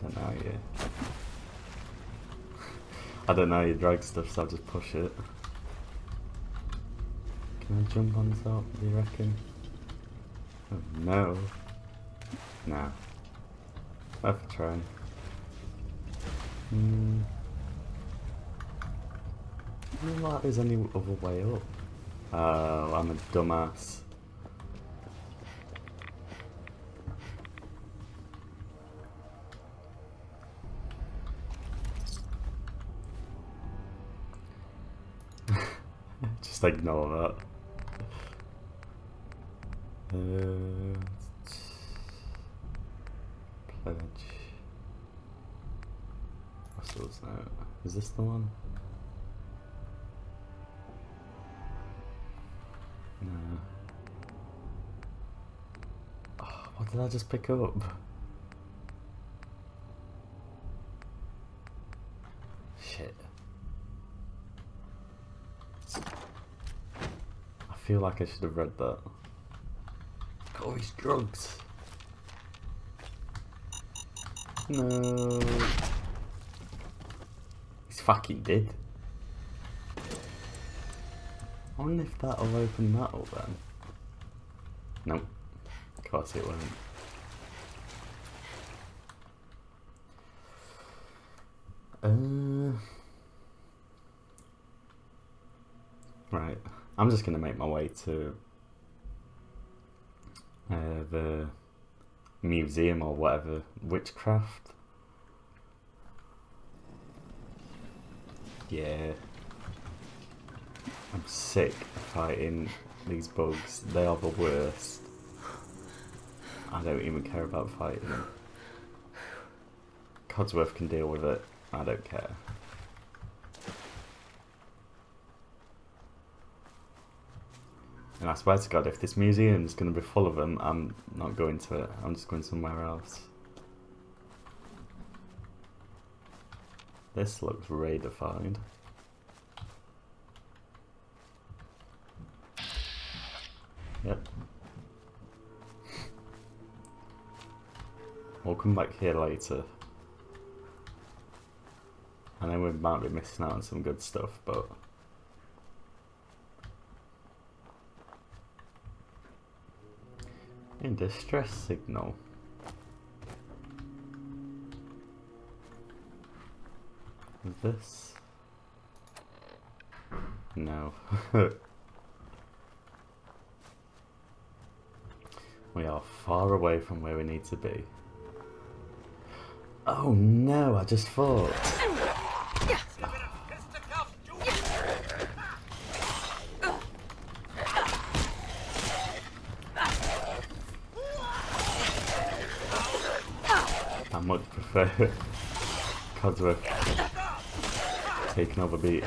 don't know you. I don't know you drag stuff, so I'll just push it. Can I jump on top, do you reckon? Oh, no. Nah. Worth a try. Hmm. I don't like there's any other way up. Oh, I'm a dumbass. Ignore that. Uh, pledge. Russell's note. Is this the one? No. Oh, what did I just pick up? Shit. I feel like I should have read that. Oh, he's drugs. No. He's fucking dead. I wonder if that'll open that up then. Nope. Of course it won't. Uh, right. I'm just going to make my way to uh, the museum or whatever. Witchcraft. Yeah. I'm sick of fighting these bugs. They are the worst. I don't even care about fighting them. Codsworth can deal with it. I don't care. And I swear to God, if this museum is going to be full of them, I'm not going to it. I'm just going somewhere else. This looks redefined. Yep. We'll come back here later. I know we might be missing out on some good stuff, but... In distress signal. This? No. we are far away from where we need to be. Oh no, I just thought. I much prefer Codsworth taking over go.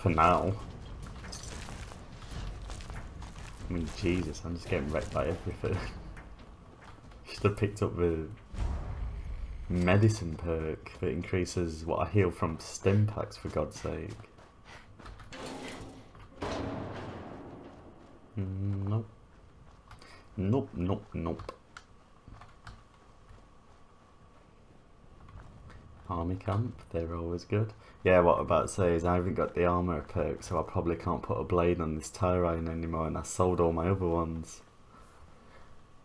For now. I mean, Jesus, I'm just getting wrecked by everything. Should have picked up the medicine perk that increases what I heal from stim packs, for God's sake. Mm, Nope. Nope, nope, nope. Army camp, they're always good. Yeah, what I'm about to say is I haven't got the armor perk, so I probably can't put a blade on this tire iron anymore, and I sold all my other ones.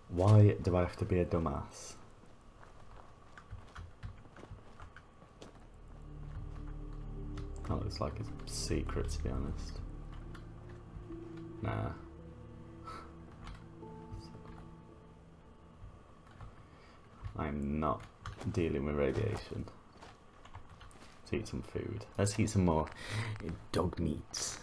Why do I have to be a dumbass? That looks like a secret, to be honest. Nah. I'm not dealing with radiation. Let's eat some food. Let's eat some more dog meats.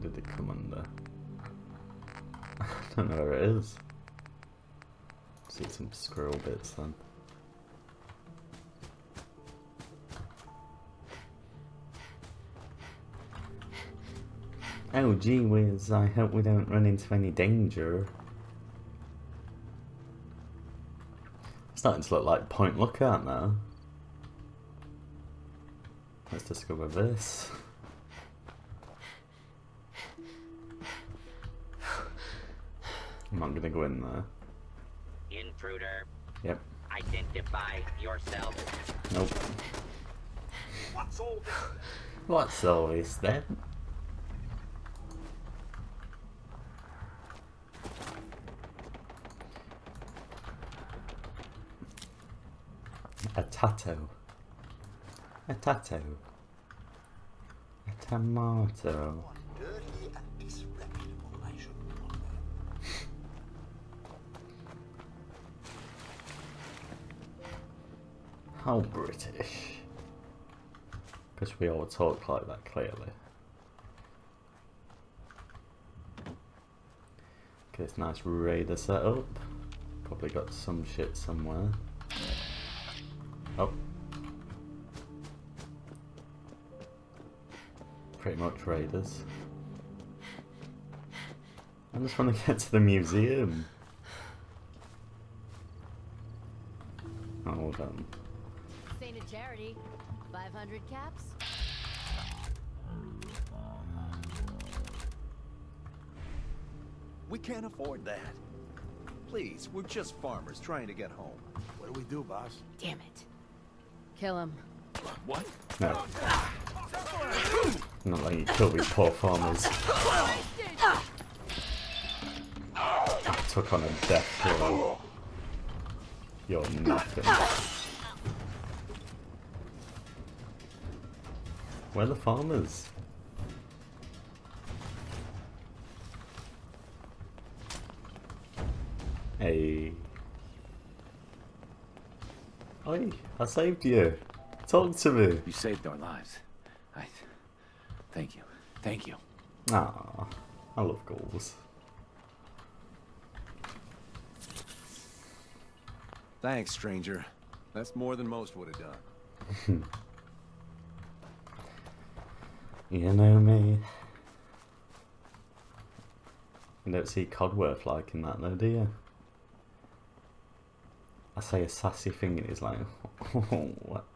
Did it come under? I don't know where it is. Eat some squirrel bits then. Oh gee whiz, I hope we don't run into any danger. starting to look like Point Lookout now. Let's discover this. I'm not gonna go in there. Intruder, Yep. identify yourself. Nope. What's all this? What's all this then? A tattoo. A tattoo. A tomato. How British. Because we all talk like that clearly. Okay, it's nice raider setup. Probably got some shit somewhere. Oh. Pretty much raiders. I just want to get to the museum. Oh, hold on. Saint of Charity, 500 caps. We can't afford that. Please, we're just farmers trying to get home. What do we do, boss? Damn it. Kill him. What? No. Not like you kill these poor farmers. I took on a death blow. You're nothing. Where are the farmers? Hey. Oi, I saved you. Talk to me. You saved our lives. I. Thank you. Thank you. Ah, I love goals. Thanks, stranger. That's more than most would have done. You know me. You don't see Codsworth liking that though, do you? I say a sassy thing and he's like, what?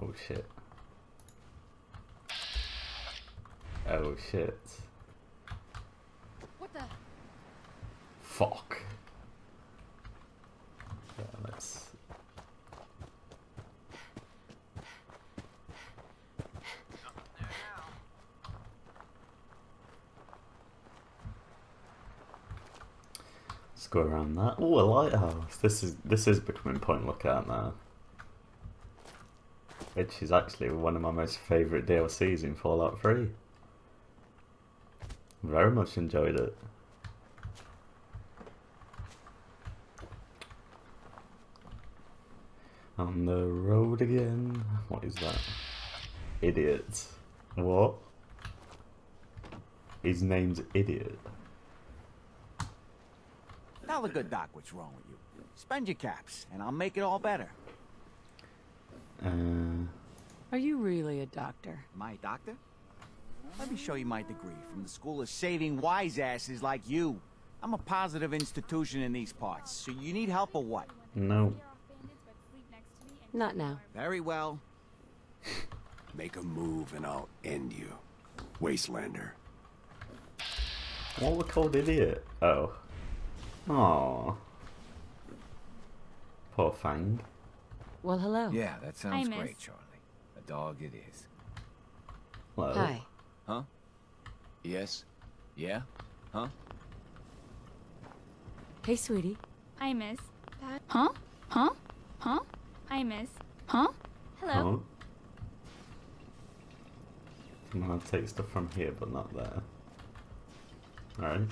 Oh shit. Oh shit. What the? Fuck. Yeah, let's. Go around that. Oh, a lighthouse. This is this is becoming point lookout now. Which is actually one of my most favourite DLCs in Fallout 3. Very much enjoyed it. On the road again. What is that? Idiot. What? His name's Idiot. Now the good doc, what's wrong with you? Spend your caps, and I'll make it all better. Uh, Are you really a doctor? My doctor? Let me show you my degree from the School of Saving Wise Asses like you. I'm a positive institution in these parts, so you need help or what? no. Not now. Very well. Make a move and I'll end you. Wastelander. What were called Idiot? Oh. Aww. Poor Fang. Well, hello. Yeah, that sounds miss. great, Charlie. A dog it is. Hello. Hi. Huh? Yes? Yeah? Huh? Hey, sweetie. I miss. Huh? Huh? Huh? I miss. Huh? Hello. Huh? I'm gonna take stuff from here, but not there. Alright.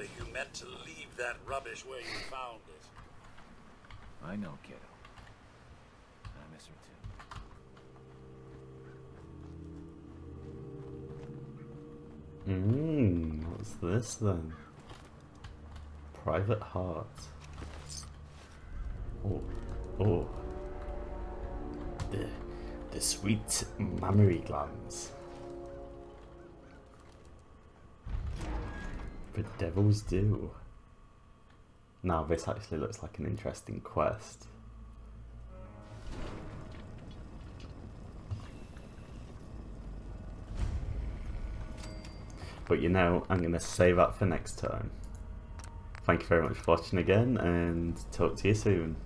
Surely you meant to leave that rubbish where you found it. I know, kiddo. I miss her too. Mmm, what's this then? Private Heart. Oh, oh. The, the sweet mammary glands. The devil's due. Now this actually looks like an interesting quest. But you know, I'm going to save that for next time. Thank you very much for watching again and talk to you soon.